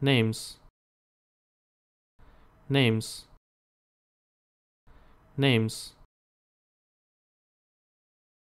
names. Names. Names.